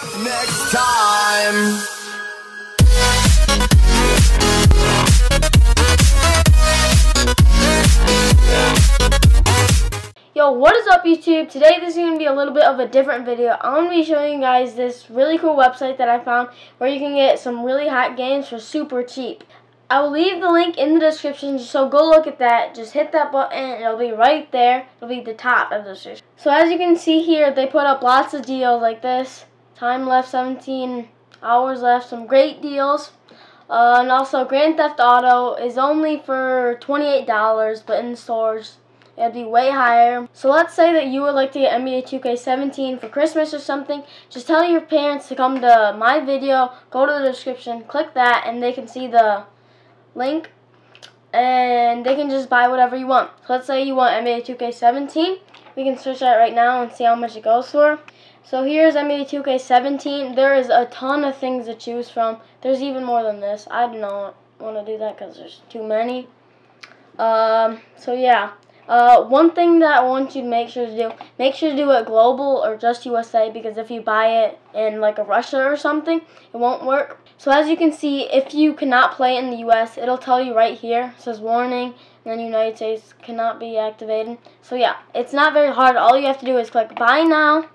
Next time. Yo, what is up YouTube? Today this is going to be a little bit of a different video. I'm going to be showing you guys this really cool website that I found where you can get some really hot games for super cheap. I will leave the link in the description, so go look at that. Just hit that button, it'll be right there. It'll be the top of the description. So as you can see here, they put up lots of deals like this. Time left 17 hours left, some great deals. Uh, and also Grand Theft Auto is only for $28, but in stores it'd be way higher. So let's say that you would like to get NBA 2K17 for Christmas or something. Just tell your parents to come to my video, go to the description, click that, and they can see the link. And they can just buy whatever you want. So let's say you want NBA 2K17. We can search that right now and see how much it goes for. So here's NBA 2K17. There is a ton of things to choose from. There's even more than this. I do not want to do that because there's too many. Um, so yeah. Uh, one thing that I want you to make sure to do, make sure to do it global or just USA because if you buy it in like a Russia or something, it won't work. So as you can see, if you cannot play in the US, it'll tell you right here. Says warning, and then United States cannot be activated. So yeah, it's not very hard. All you have to do is click buy now,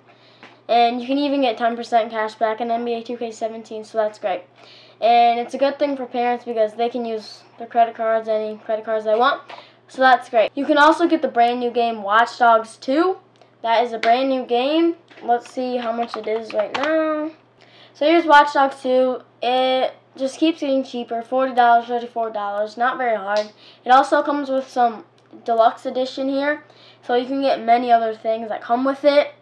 and you can even get 10% cash back in NBA 2K17, so that's great. And it's a good thing for parents because they can use their credit cards, any credit cards they want. So that's great. You can also get the brand new game Watch Dogs 2. That is a brand new game. Let's see how much it is right now. So here's Watch Dogs 2. It just keeps getting cheaper. $40, $34. Not very hard. It also comes with some deluxe edition here. So you can get many other things that come with it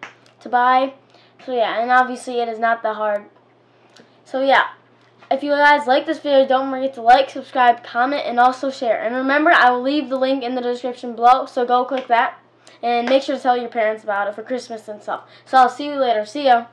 to buy. So yeah, and obviously it is not that hard. So yeah, if you guys like this video, don't forget to like, subscribe, comment, and also share. And remember, I will leave the link in the description below, so go click that. And make sure to tell your parents about it for Christmas and stuff. So I'll see you later. See ya.